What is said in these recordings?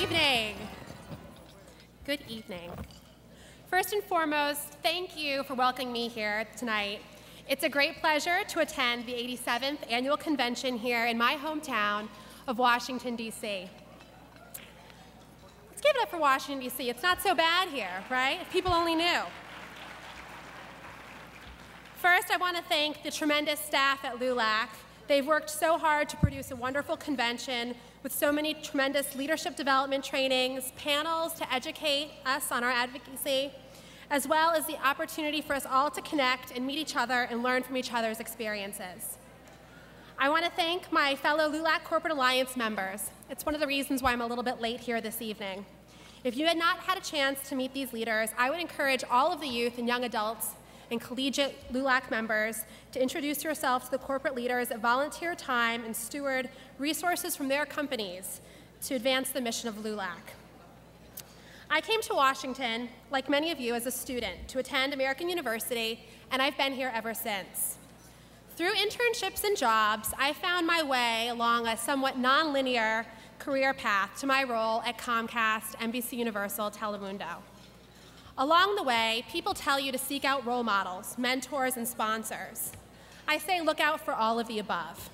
evening. Good evening. First and foremost, thank you for welcoming me here tonight. It's a great pleasure to attend the 87th annual convention here in my hometown of Washington, D.C. Let's give it up for Washington, D.C. It's not so bad here, right? If people only knew. First, I want to thank the tremendous staff at LULAC. They've worked so hard to produce a wonderful convention with so many tremendous leadership development trainings, panels to educate us on our advocacy, as well as the opportunity for us all to connect and meet each other and learn from each other's experiences. I want to thank my fellow LULAC Corporate Alliance members. It's one of the reasons why I'm a little bit late here this evening. If you had not had a chance to meet these leaders, I would encourage all of the youth and young adults and collegiate LULAC members to introduce yourself to the corporate leaders that volunteer time and steward resources from their companies to advance the mission of LULAC. I came to Washington, like many of you, as a student to attend American University, and I've been here ever since. Through internships and jobs, I found my way along a somewhat nonlinear career path to my role at Comcast, NBC Universal, Telemundo. Along the way, people tell you to seek out role models, mentors, and sponsors. I say look out for all of the above.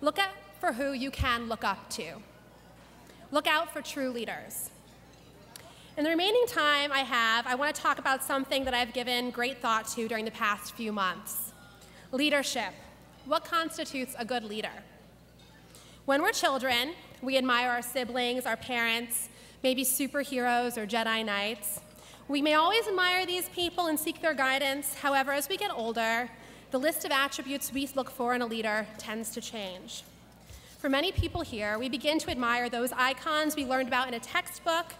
Look out for who you can look up to. Look out for true leaders. In the remaining time I have, I want to talk about something that I've given great thought to during the past few months. Leadership. What constitutes a good leader? When we're children, we admire our siblings, our parents, maybe superheroes or Jedi Knights. We may always admire these people and seek their guidance. However, as we get older, the list of attributes we look for in a leader tends to change. For many people here, we begin to admire those icons we learned about in a textbook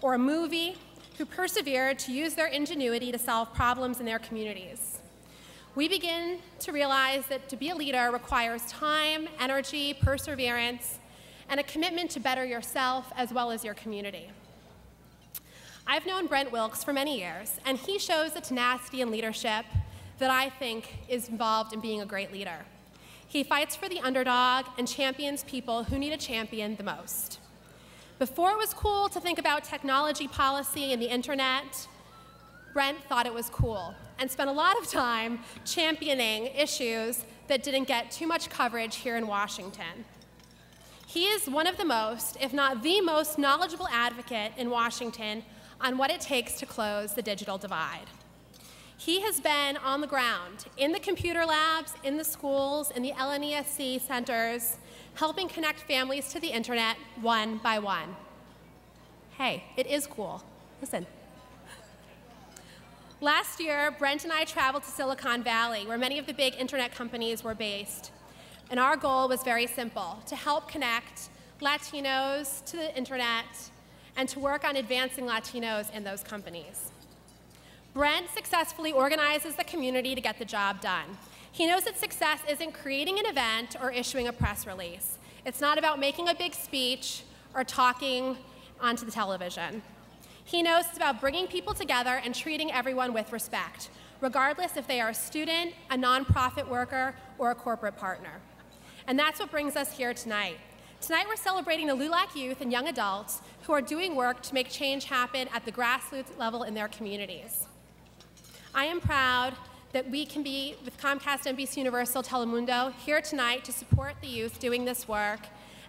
or a movie who persevered to use their ingenuity to solve problems in their communities. We begin to realize that to be a leader requires time, energy, perseverance, and a commitment to better yourself as well as your community. I've known Brent Wilkes for many years, and he shows the tenacity and leadership that I think is involved in being a great leader. He fights for the underdog and champions people who need a champion the most. Before it was cool to think about technology policy and the internet, Brent thought it was cool and spent a lot of time championing issues that didn't get too much coverage here in Washington. He is one of the most, if not the most knowledgeable advocate in Washington on what it takes to close the digital divide. He has been on the ground, in the computer labs, in the schools, in the LNESC centers, helping connect families to the internet one by one. Hey, it is cool. Listen. Last year, Brent and I traveled to Silicon Valley, where many of the big internet companies were based. And our goal was very simple to help connect Latinos to the internet and to work on advancing Latinos in those companies. Brent successfully organizes the community to get the job done. He knows that success isn't creating an event or issuing a press release. It's not about making a big speech or talking onto the television. He knows it's about bringing people together and treating everyone with respect, regardless if they are a student, a nonprofit worker, or a corporate partner. And that's what brings us here tonight. Tonight we're celebrating the LULAC youth and young adults who are doing work to make change happen at the grassroots level in their communities. I am proud that we can be with Comcast NBC Universal Telemundo here tonight to support the youth doing this work.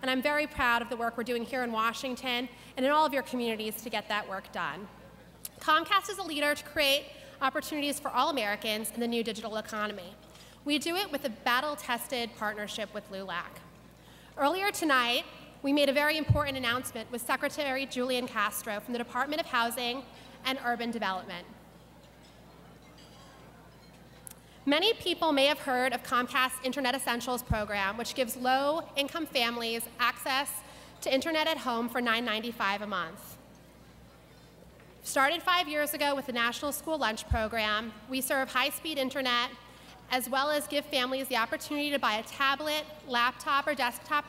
And I'm very proud of the work we're doing here in Washington and in all of your communities to get that work done. Comcast is a leader to create opportunities for all Americans in the new digital economy. We do it with a battle-tested partnership with LULAC. Earlier tonight, we made a very important announcement with Secretary Julian Castro from the Department of Housing and Urban Development. Many people may have heard of Comcast's Internet Essentials program, which gives low-income families access to internet at home for $9.95 a month. Started five years ago with the National School Lunch Program, we serve high-speed internet as well as give families the opportunity to buy a tablet, laptop, or desktop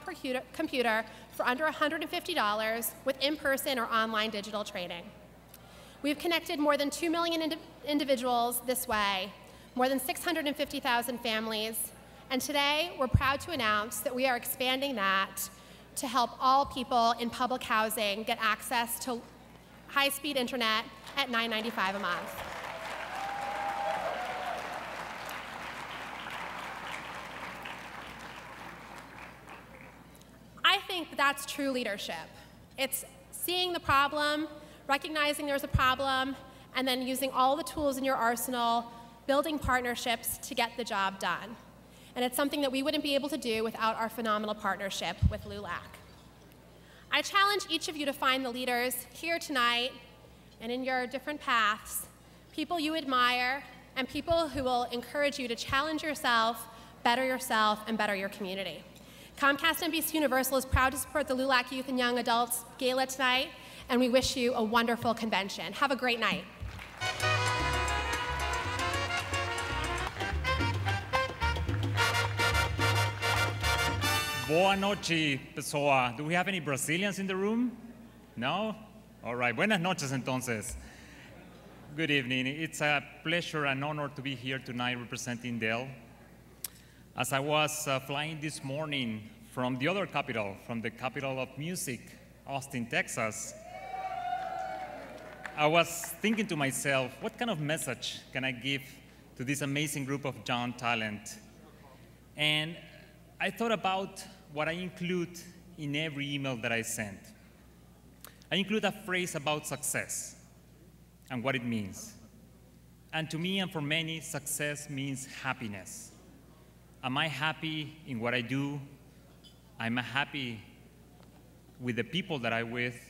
computer for under $150 with in-person or online digital training. We've connected more than 2 million indi individuals this way, more than 650,000 families, and today we're proud to announce that we are expanding that to help all people in public housing get access to high-speed internet at $9.95 a month. I think that's true leadership. It's seeing the problem, recognizing there's a problem, and then using all the tools in your arsenal, building partnerships to get the job done. And it's something that we wouldn't be able to do without our phenomenal partnership with LULAC. I challenge each of you to find the leaders here tonight and in your different paths, people you admire, and people who will encourage you to challenge yourself, better yourself, and better your community. Comcast NBC Universal is proud to support the LULAC Youth and Young Adults Gala tonight, and we wish you a wonderful convention. Have a great night. Boa noite, pessoa. Do we have any Brazilians in the room? No? All right. Buenas noches, entonces. Good evening. It's a pleasure and honor to be here tonight representing Dell. As I was uh, flying this morning from the other capital, from the capital of music, Austin, Texas, I was thinking to myself, what kind of message can I give to this amazing group of young talent? And I thought about what I include in every email that I send. I include a phrase about success and what it means. And to me and for many, success means happiness. Am I happy in what I do? Am I happy with the people that I'm with?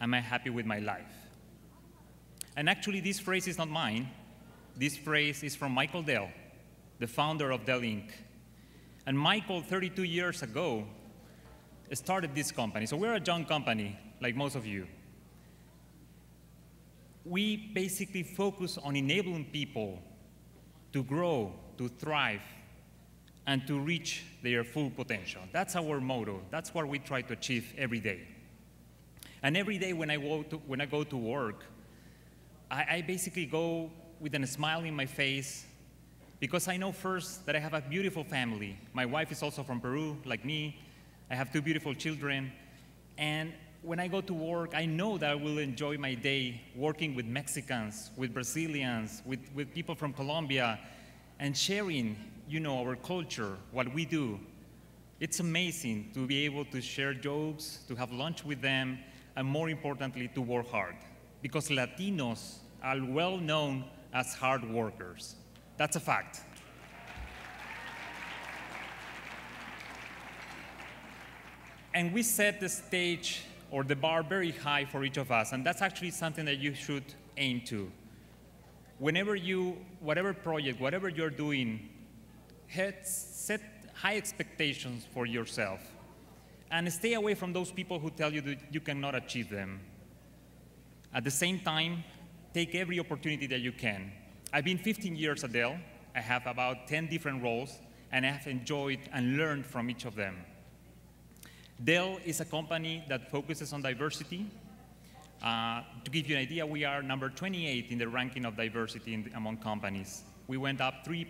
Am I happy with my life? And actually, this phrase is not mine. This phrase is from Michael Dell, the founder of Dell Inc. And Michael, 32 years ago, started this company. So we're a young company, like most of you. We basically focus on enabling people to grow, to thrive, and to reach their full potential. That's our motto. That's what we try to achieve every day. And every day when I go to, when I go to work, I, I basically go with a smile in my face because I know first that I have a beautiful family. My wife is also from Peru, like me. I have two beautiful children. And when I go to work, I know that I will enjoy my day working with Mexicans, with Brazilians, with, with people from Colombia, and sharing, you know, our culture, what we do. It's amazing to be able to share jokes, to have lunch with them, and more importantly, to work hard because Latinos are well known as hard workers. That's a fact. And we set the stage or the bar very high for each of us, and that's actually something that you should aim to. Whenever you, whatever project, whatever you're doing, set high expectations for yourself and stay away from those people who tell you that you cannot achieve them. At the same time, take every opportunity that you can. I've been 15 years at Dell. I have about 10 different roles, and I have enjoyed and learned from each of them. Dell is a company that focuses on diversity. Uh, to give you an idea, we are number 28 in the ranking of diversity the, among companies. We went up three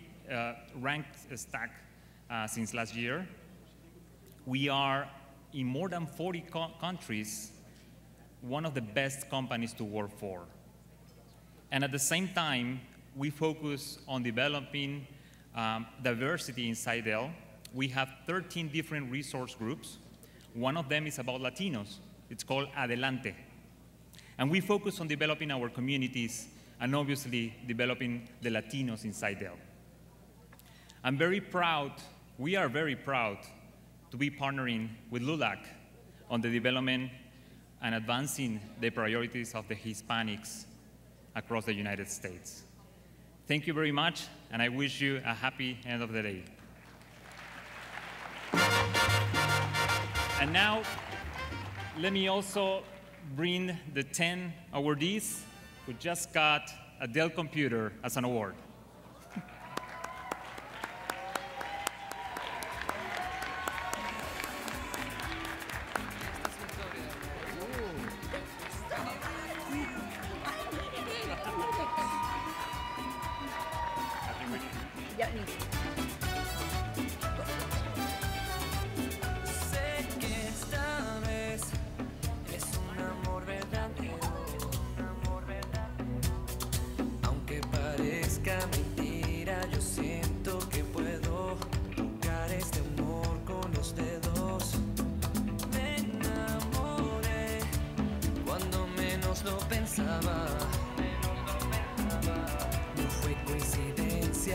ranked stack uh, since last year. We are in more than 40 co countries one of the best companies to work for. And at the same time, we focus on developing um, diversity inside Dell. We have 13 different resource groups. One of them is about Latinos. It's called Adelante. And we focus on developing our communities and obviously developing the Latinos inside Dell. I'm very proud, we are very proud to be partnering with LULAC on the development and advancing the priorities of the Hispanics across the United States. Thank you very much, and I wish you a happy end of the day. And now, let me also bring the 10 awardees who just got a Dell computer as an award.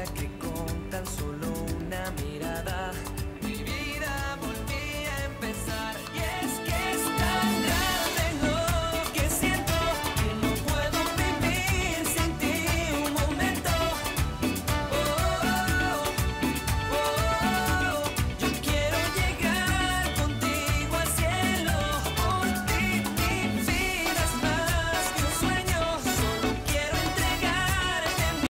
aquí